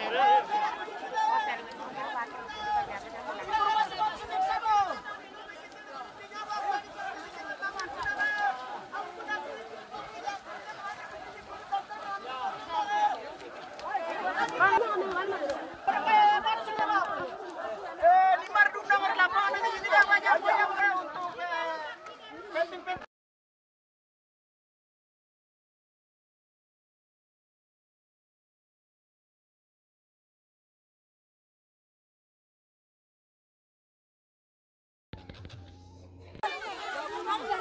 Yeah, yeah. Vamos a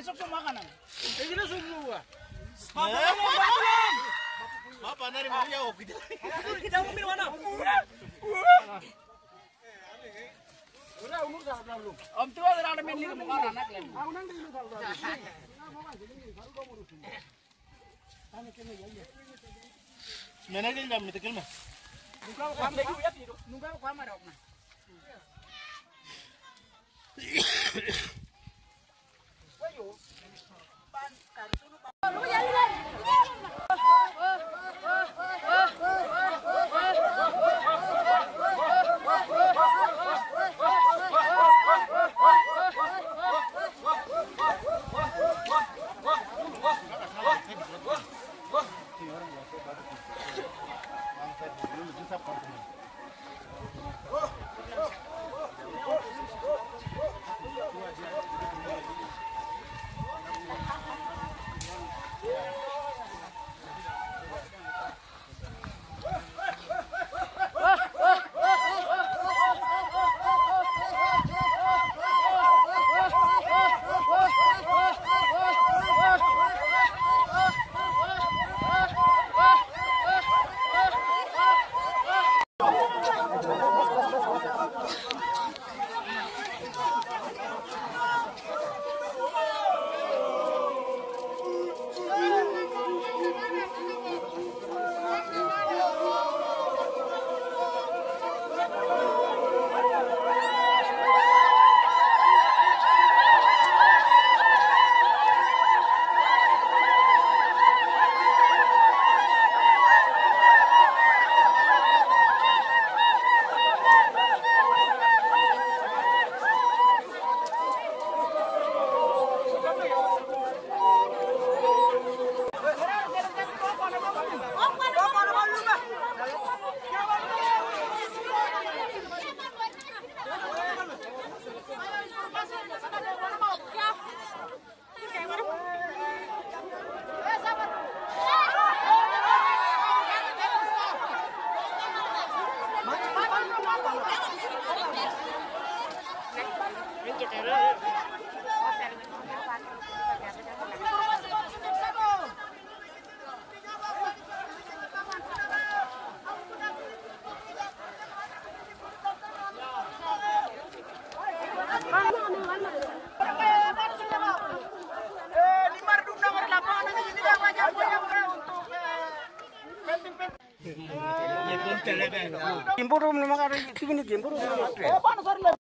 ini sok makanan. Ini semua. Apa nari Maria oh kita. Kita mau minum mana? Om tua ada main lihat muka anak lem. Mana ke jam itu kelma. Nunggu kau ambil ya tidur. Nunggu pasaporte. Gimpur rumah gimpur. Eh, panas hari